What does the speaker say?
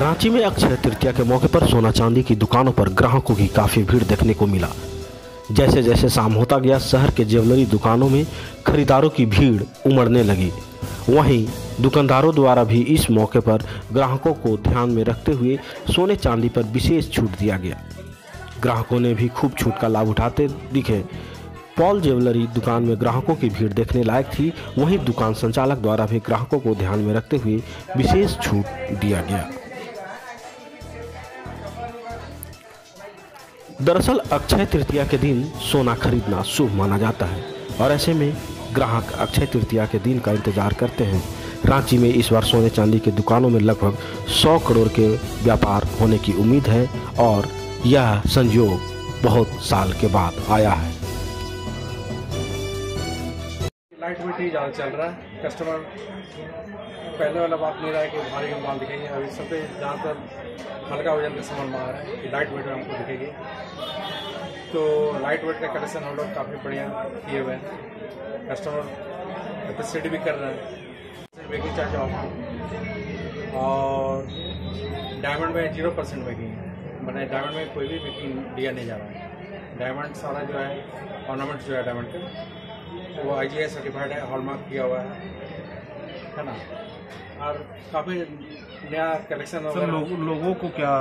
रांची में अक्षय तृतीया के मौके पर सोना चांदी की दुकानों पर ग्राहकों की काफ़ी भीड़ देखने को मिला। जैसे जैसे शाम होता गया, शहर के ज्वेलरी दुकानों में खरीदारों की भीड़ उमड़ने लगी। वहीं दुकानदारों द्वारा भी इस मौके पर ग्राहकों को ध्यान में रखते हुए सोने चांदी पर विशेष छूट दिया गया। ग्राहकों ने भी खूब छूट का लाभ उठाते दिखे। पॉल ज्वेलरी दुकान में ग्राहकों की भीड़ देखने लायक थी। वहीं दुकान संचालक द्वारा भी ग्राहकों को ध्यान में रखते हुए विशेष छूट दिया गया। दरअसल अक्षय तृतीया के दिन सोना खरीदना शुभ माना जाता है। और ऐसे में ग्राहक अक्षय तृतीया के दिन का इंतज़ार करते हैं। रांची में इस बार सोने चांदी की दुकानों में लगभग 100 करोड़ के व्यापार होने की उम्मीद है और यह संयोग बहुत साल के बाद आया है। लाइट वेट ही ज़्यादा चल रहा है। कस्टमर पहले वाला बात नहीं रहा है कि भारी माल दिखेंगे। अभी सब पे ज़्यादातर हल्का वज़न का सामान रहे हैं लाइट वेट में हमको दिखेगी। तो लाइट वेट का कलेक्शन हम लोग काफ़ी बढ़िया किए हुए हैं। कस्टमर अप्रिसिएट भी कर रहे हैं। मेकिंग चार्ज ऑफ़ और डायमंड में ज़ीरो परसेंट मेकिंग है। मैंने डायमंड में कोई भी बेकिंग दिया नहीं जा रहा है। डायमंड सारा जो है ऑर्नामेंट जो है डायमंड के वो आई जी सर्टिफाइड है हॉलमार्क किया हुआ है। है ना? और काफ़ी नया कलेक्शन लोगों को क्या